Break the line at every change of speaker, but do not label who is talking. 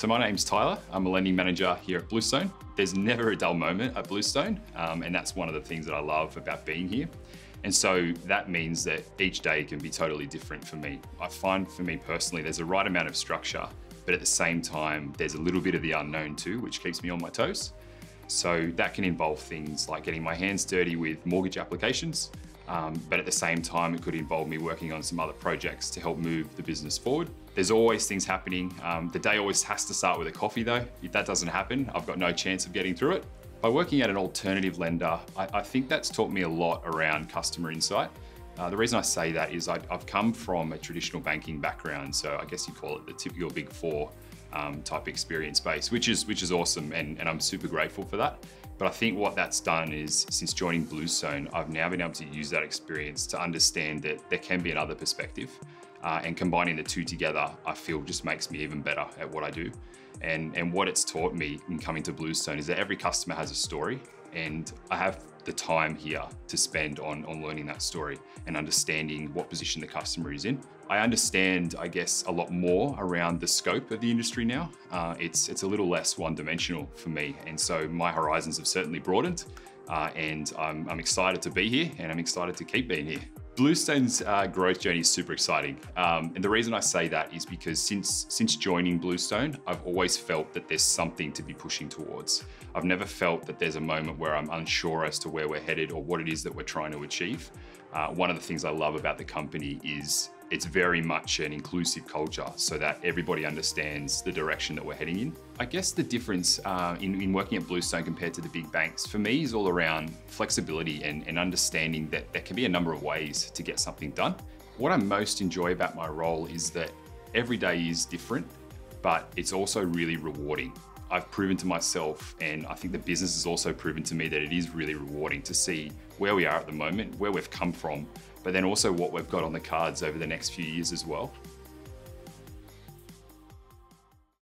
So my name's Tyler. I'm a lending manager here at Bluestone. There's never a dull moment at Bluestone, um, and that's one of the things that I love about being here. And so that means that each day can be totally different for me. I find for me personally, there's a right amount of structure, but at the same time, there's a little bit of the unknown too, which keeps me on my toes. So that can involve things like getting my hands dirty with mortgage applications, um, but at the same time, it could involve me working on some other projects to help move the business forward. There's always things happening. Um, the day always has to start with a coffee though. If that doesn't happen, I've got no chance of getting through it. By working at an alternative lender, I, I think that's taught me a lot around customer insight. Uh, the reason I say that is I, have come from a traditional banking background, so I guess you call it the typical big four um, type experience base, which is which is awesome, and, and I'm super grateful for that. But I think what that's done is since joining Bluestone, I've now been able to use that experience to understand that there can be another perspective. Uh, and combining the two together, I feel just makes me even better at what I do. And, and what it's taught me in coming to Bluestone is that every customer has a story and I have the time here to spend on, on learning that story and understanding what position the customer is in. I understand, I guess, a lot more around the scope of the industry now. Uh, it's, it's a little less one-dimensional for me. And so my horizons have certainly broadened uh, and I'm, I'm excited to be here and I'm excited to keep being here. Bluestone's uh, growth journey is super exciting. Um, and the reason I say that is because since, since joining Bluestone, I've always felt that there's something to be pushing towards. I've never felt that there's a moment where I'm unsure as to where we're headed or what it is that we're trying to achieve. Uh, one of the things I love about the company is it's very much an inclusive culture so that everybody understands the direction that we're heading in. I guess the difference uh, in, in, working at Bluestone compared to the big banks for me is all around flexibility and, and understanding that there can be a number of ways to get something done. What I most enjoy about my role is that every day is different, but it's also really rewarding. I've proven to myself, and I think the business has also proven to me that it is really rewarding to see where we are at the moment, where we've come from, but then also what we've got on the cards over the next few years as well.